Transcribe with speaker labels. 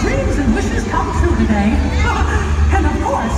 Speaker 1: dreams and wishes come true today. and of course,